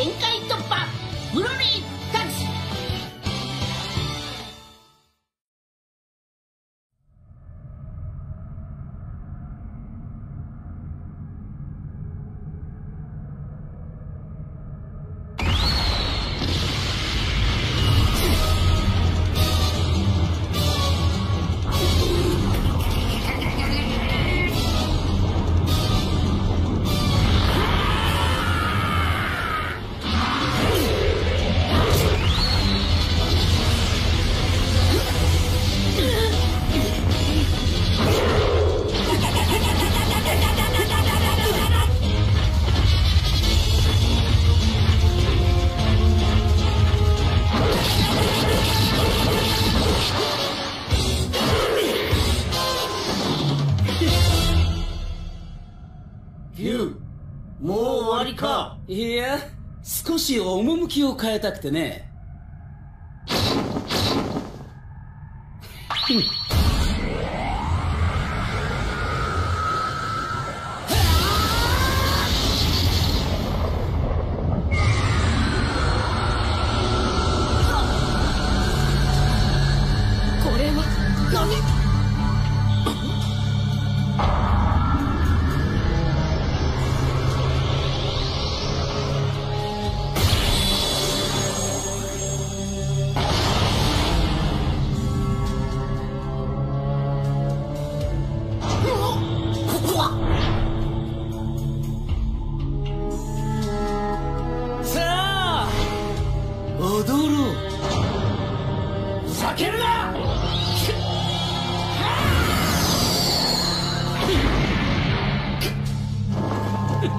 限界う終わりか。いや少し趣を変えたくてね。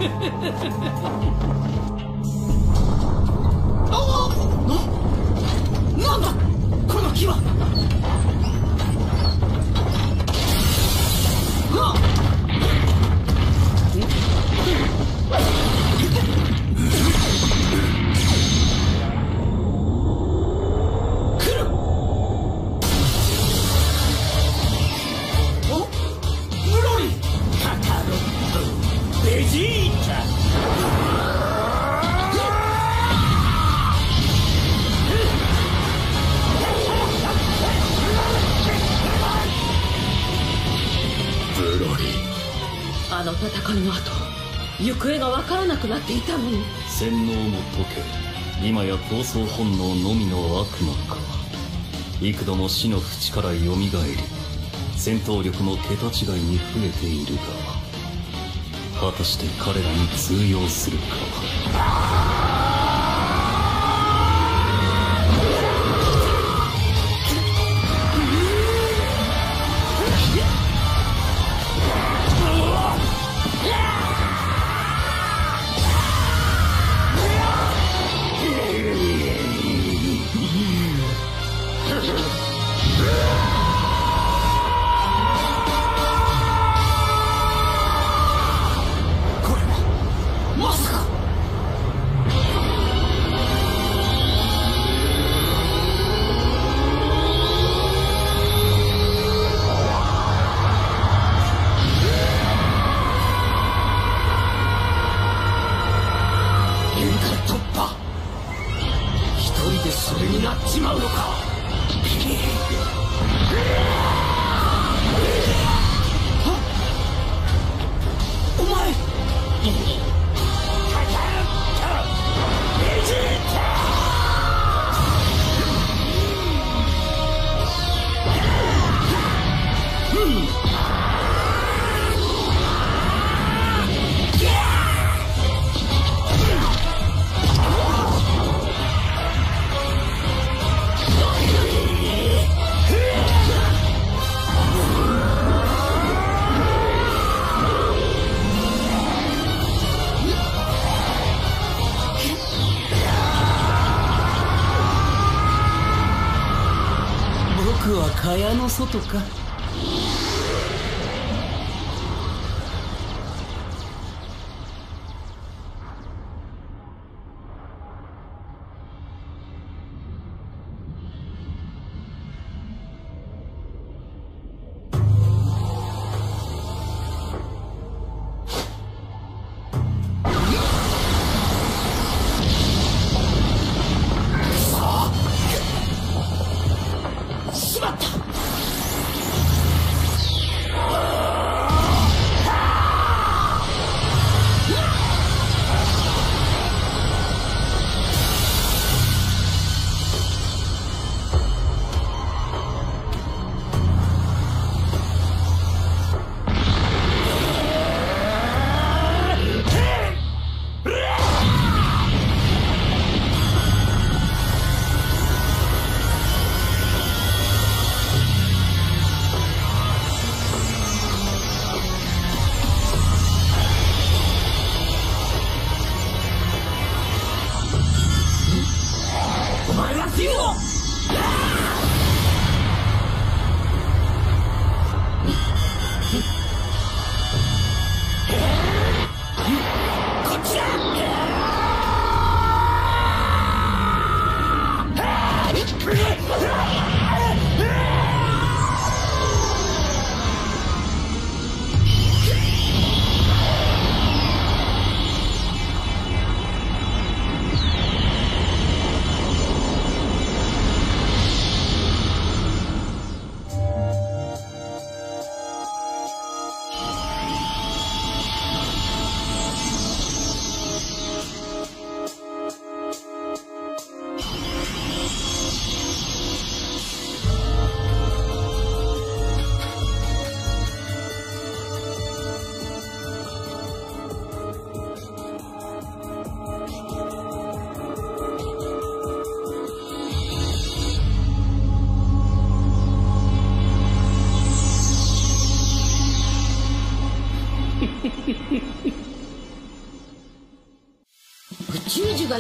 フフフフ。の戦いの後行方が分からなくなっていたのに。洗脳も解け今や闘争本能のみの悪魔か。幾度も死の淵からよみがえり戦闘力も桁違いに増えているが果たして彼らに通用するか。一人でそれになっちまうのか Yeah! 蚊帳の外か。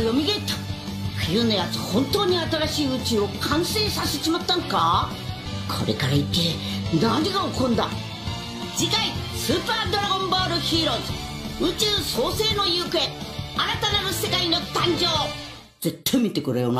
よみげった。冬のやつ本当に新しい宇宙を完成させちまったんか？これから一体何が起こるんだ？次回「スーパードラゴンボールヒーローズ。宇宙創生の行方。新たなる世界の誕生」絶対見てくれよな。